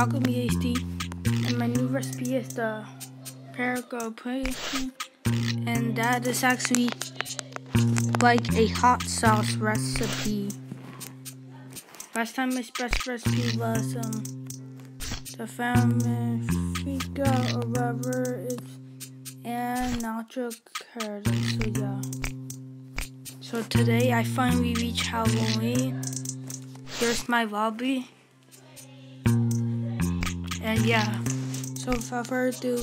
Chocolate HD, and my new recipe is the Perico pudding, and that is actually like a hot sauce recipe. Last time my best recipe was um the figa or whatever it's and nacho curd. So yeah. So today I finally reached Halloween. Here's my lobby. And yeah. So without further ado,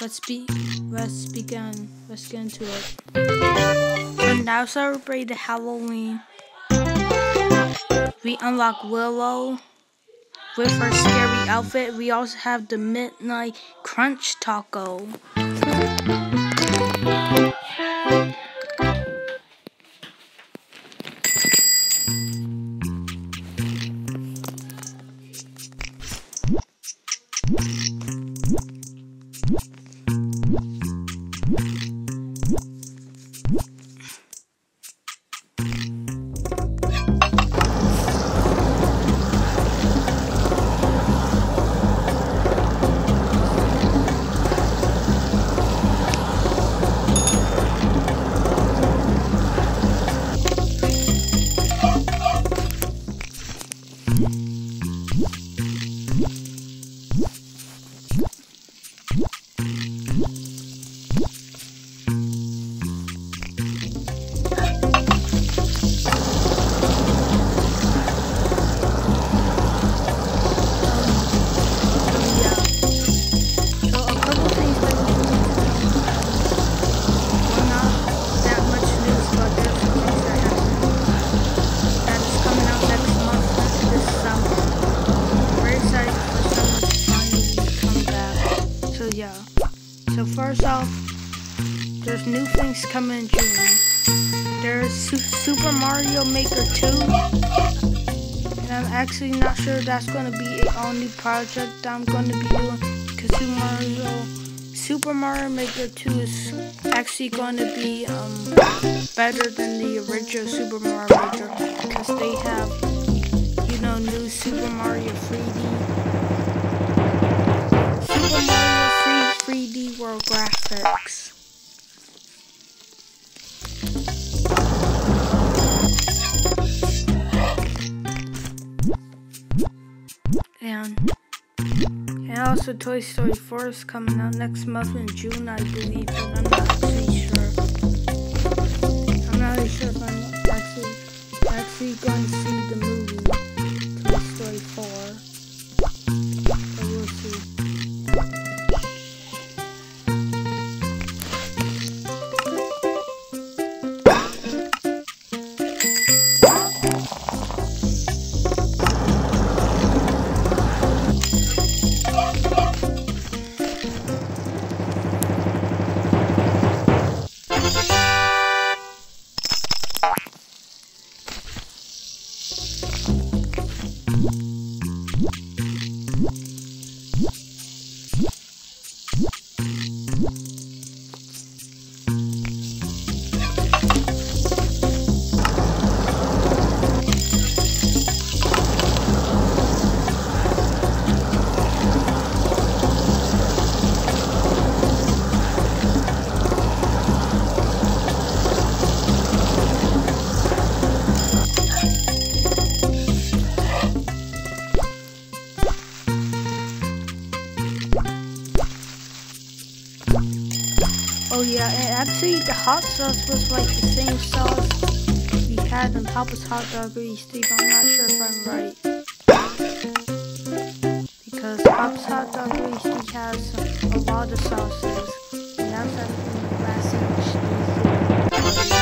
let's be let's begin. Let's get into it. And now celebrate the Halloween. We unlock Willow with her scary outfit. We also have the Midnight Crunch Taco. First off, there's new things coming in June. There's Su Super Mario Maker 2. And I'm actually not sure that's going to be a only project I'm going to be doing. Because Super Mario, Super Mario Maker 2 is actually going to be um, better than the original Super Mario Maker. Because they have, you know, new Super Mario 3D Super Mario 3D World graphics. And, and also Toy Story 4 is coming out next month in June, I believe, and I'm not actually actually the hot sauce was like the same sauce we had in Papa's Hot Dog Steve. I'm not sure if I'm right. Because Papa's Hot Dog Steve has a lot of sauces. And that's the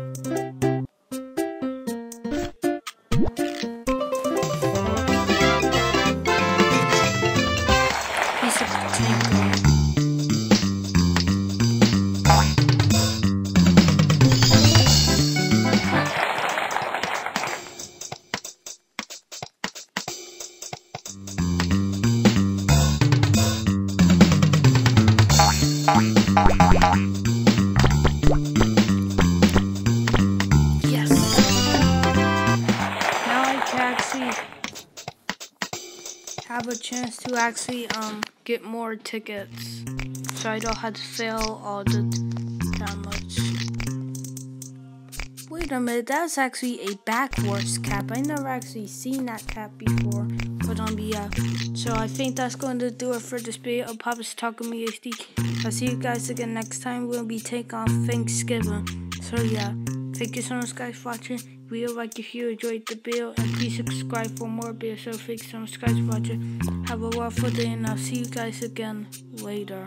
have a chance to actually um get more tickets so I don't have to fail all the that much. Wait a minute, that's actually a backwards cap. I never actually seen that cap before. But um yeah. So I think that's going to do it for this video of Papa's Taco Mia HD. I'll see you guys again next time. We'll be taking on Thanksgiving. So yeah. Thank you so much guys for watching. Video like if you enjoyed the video and please subscribe for more videos. So thanks so much guys for watching. Have a wonderful day and i'll see you guys again later